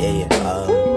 Yeah, yeah. Uh.